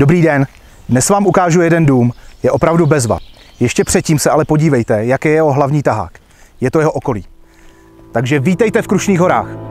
Dobrý den, dnes vám ukážu jeden dům, je opravdu bezva. Ještě předtím se ale podívejte, jaký je jeho hlavní tahák. Je to jeho okolí. Takže vítejte v Krušných horách.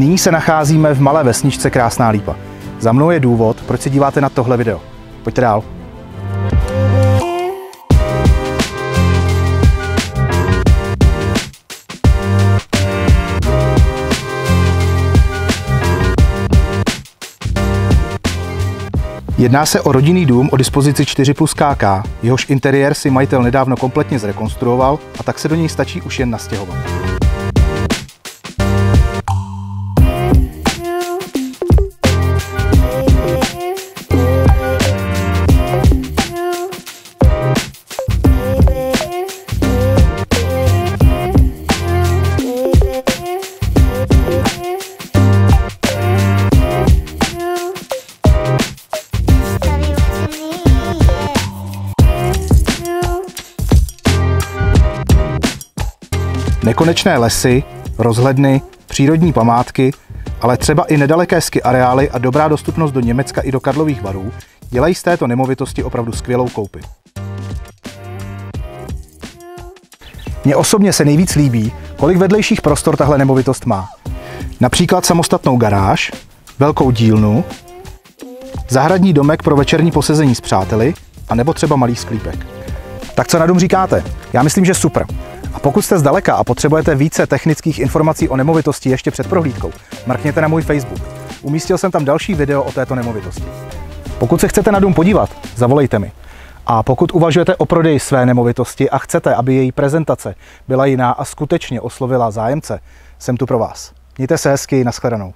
Nyní se nacházíme v malé vesničce Krásná lípa. Za mnou je důvod, proč se díváte na tohle video. Pojďte dál. Jedná se o rodinný dům o dispozici 4 plus KK, jehož interiér si majitel nedávno kompletně zrekonstruoval a tak se do něj stačí už jen nastěhovat. Nekonečné lesy, rozhledny, přírodní památky, ale třeba i nedaleké ski areály a dobrá dostupnost do Německa i do Karlových varů dělají z této nemovitosti opravdu skvělou koupy. Mně osobně se nejvíc líbí, kolik vedlejších prostor tahle nemovitost má. Například samostatnou garáž, velkou dílnu, zahradní domek pro večerní posezení s přáteli, a nebo třeba malý sklípek. Tak co na dům říkáte? Já myslím, že super. A pokud jste zdaleka a potřebujete více technických informací o nemovitosti ještě před prohlídkou, mrkněte na můj Facebook. Umístil jsem tam další video o této nemovitosti. Pokud se chcete na dům podívat, zavolejte mi. A pokud uvažujete o prodeji své nemovitosti a chcete, aby její prezentace byla jiná a skutečně oslovila zájemce, jsem tu pro vás. Mějte se hezky, nashledanou.